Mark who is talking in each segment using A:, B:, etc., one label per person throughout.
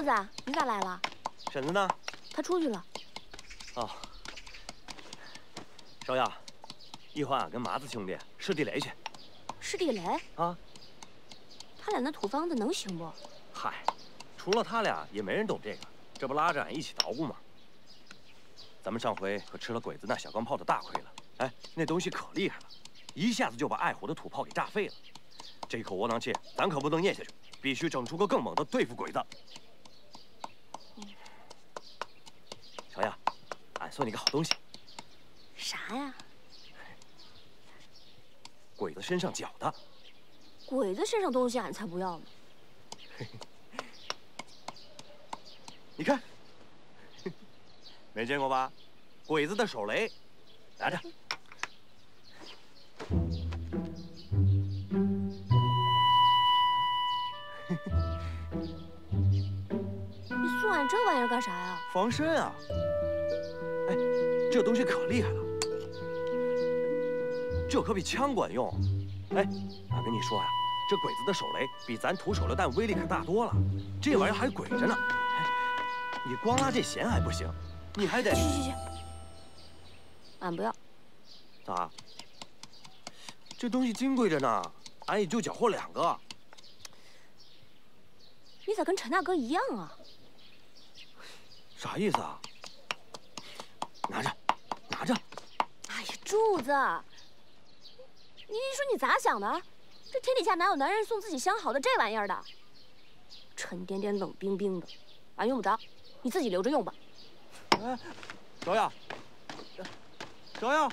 A: 柱子，你咋来了？
B: 婶子呢？
A: 她出去了。
B: 哦。少阳，一会儿俺跟麻子兄弟试地雷去。
A: 试地雷？啊。他俩那土方子能行不？
B: 嗨，除了他俩也没人懂这个，这不拉着俺一起捣鼓吗？咱们上回可吃了鬼子那小钢炮的大亏了。哎，那东西可厉害了，一下子就把爱虎的土炮给炸废了。这口窝囊气咱可不能咽下去，必须整出个更猛的对付鬼子。小亚，俺送你个好东西。
A: 啥呀？
B: 鬼子身上脚的。
A: 鬼子身上东西俺才不要呢。
B: 你看，没见过吧？鬼子的手雷，拿着。
A: 你送俺这玩意儿干啥呀？
B: 防身啊！哎，这东西可厉害了，这可比枪管用。哎，俺跟你说呀，这鬼子的手雷比咱土手榴弹威力可大多了，这玩意儿还鬼着呢。你光拉这弦还不行，你还得……
A: 去去去，俺不要。
B: 咋？这东西金贵着呢，俺也就缴获两个。
A: 你咋跟陈大哥一样啊？
B: 啥意思啊？拿着，拿着。
A: 哎呀，柱子，你你说你咋想的？这天底下哪有男人送自己相好的这玩意儿的？沉甸甸、冷冰冰的，俺用不着，你自己留着用吧。
B: 哎，小雅，小雅。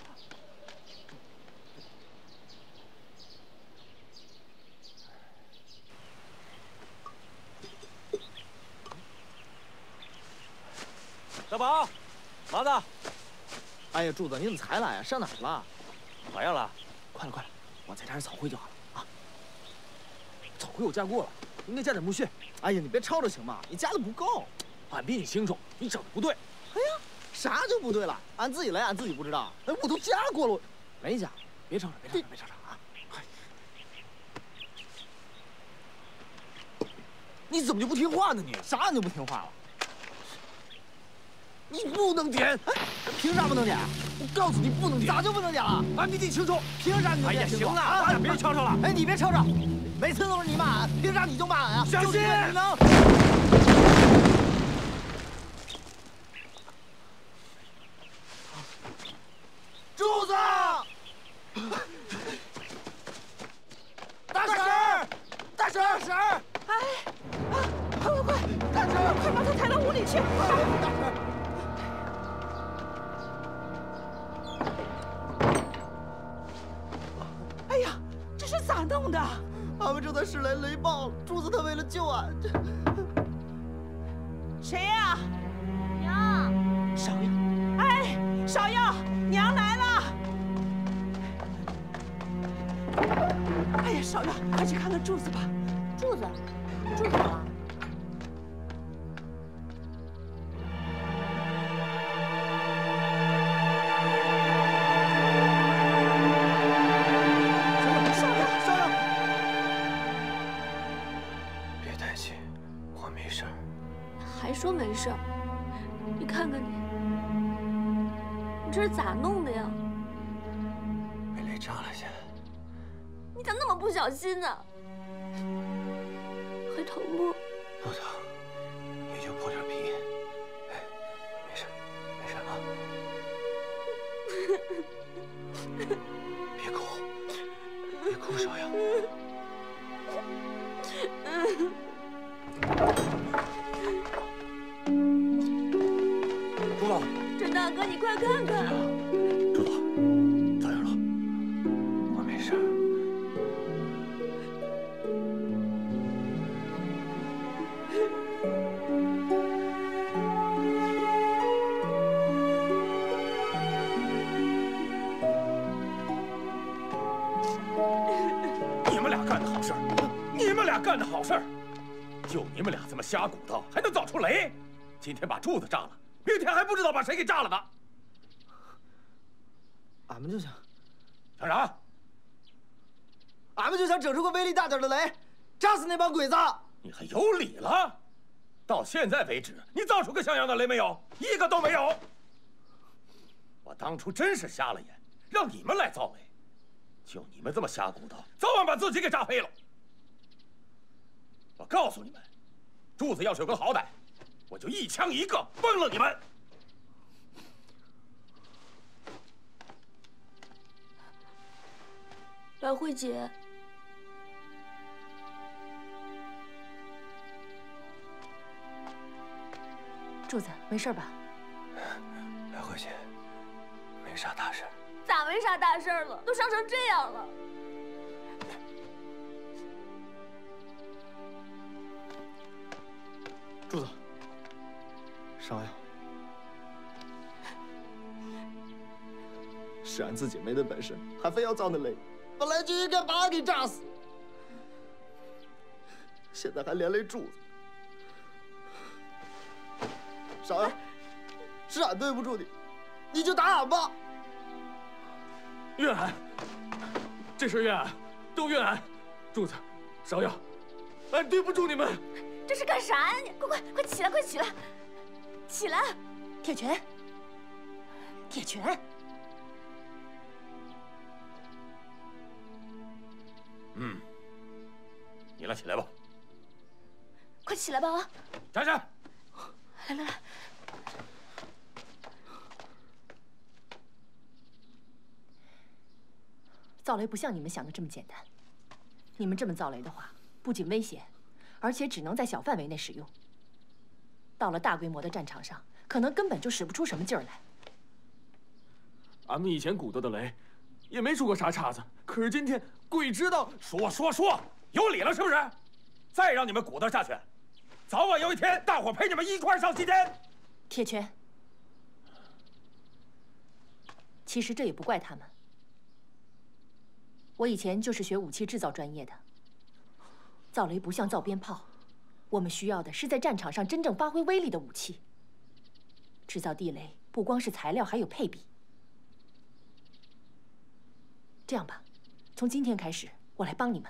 B: 小宝，麻子。
C: 哎呀，柱子，你怎么才来啊？上哪儿了？
B: 怀孕了。
C: 快了，快了，我再加点草灰就好了啊。草灰我加过了，应该加点木屑。哎呀，你别吵吵行吗？你加的不够。
B: 俺比你清楚，你整的不对。
C: 哎呀，啥就不对了？俺自己来，俺自己不知道。哎，我都加过了，没加。别吵吵，别吵吵，别吵吵啊！你怎么就不听话呢？你啥你就不听话了？你不能点，凭啥不能点？我告诉你不能点，咋就不能点了？俺比你清楚，凭啥你能点？
B: 哎呀，行了，咱俩别吵吵了。
C: 哎，你别吵吵，每次都是你骂俺，凭啥你就骂俺啊？
B: 小心！
C: 你能？俺们正在室内雷暴，柱子他为了救俺，这
D: 谁呀？
A: 娘，
C: 芍药。
D: 哎，芍药，娘来了。哎呀，芍药，快去看看柱子吧。
A: 柱子，柱子咋了？还说没事儿？你看看你，你这是咋弄的呀？
B: 被雷炸了先。
A: 你咋那么不小心呢？还疼不？
B: 不疼，
A: 哥，你快看看！
B: 朱老，咋样了？我没事。
E: 你们俩干的好事儿，你们俩干的好事儿，就你们俩这么瞎鼓捣，还能造出雷？今天把柱子炸了，明天还不知道把谁给炸了呢。
C: 俺们就想，
E: 想啥？
C: 俺们就想整出个威力大点的雷，炸死那帮鬼子。
E: 你还有理了？到现在为止，你造出个像样的雷没有？一个都没有。我当初真是瞎了眼，让你们来造雷。就你们这么瞎鼓捣，早晚把自己给炸飞了。我告诉你们，柱子要是有个好歹，我就一枪一个崩了你们。
A: 兰慧姐，
F: 柱子，没事吧？
B: 兰慧姐，没啥大事。
A: 咋没啥大事了？都伤成这样了。
C: 柱子，芍药，是俺自己没那本事，还非要造那雷，本来就应该把俺给炸死，现在还连累柱子。芍药，是俺对不住你，你就打俺吧。
G: 怨俺，这事怨俺，都怨俺。柱子，芍药，俺对不住你们。
A: 这是干啥呀？你快快快起来，快起来，起来！
F: 铁拳，铁拳。
E: 嗯，你俩起来吧。
A: 快起来吧啊！
E: 站着。
A: 来来来。
F: 造雷不像你们想的这么简单。你们这么造雷的话，不仅危险，而且只能在小范围内使用。到了大规模的战场上，可能根本就使不出什么劲儿来。
G: 俺们以前鼓捣的雷，也没出过啥岔子。可是今天，鬼知道
E: 说说说，有理了是不是？再让你们鼓捣下去，早晚有一天，大伙陪你们一块上西天。
F: 铁拳，其实这也不怪他们。我以前就是学武器制造专业的。造雷不像造鞭炮，我们需要的是在战场上真正发挥威力的武器。制造地雷不光是材料，还有配比。这样吧，从今天开始，我来帮你们。